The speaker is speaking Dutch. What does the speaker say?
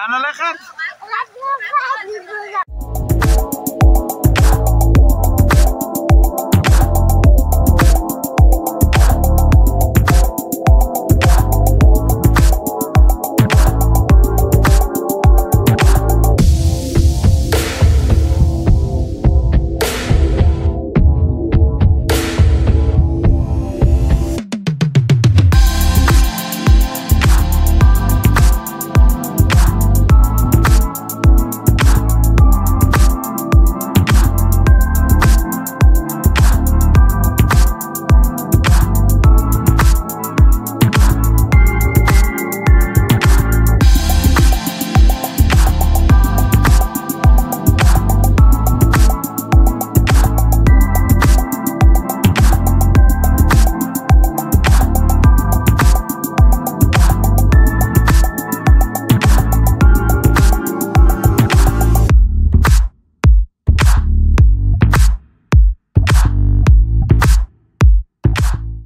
aanleggen?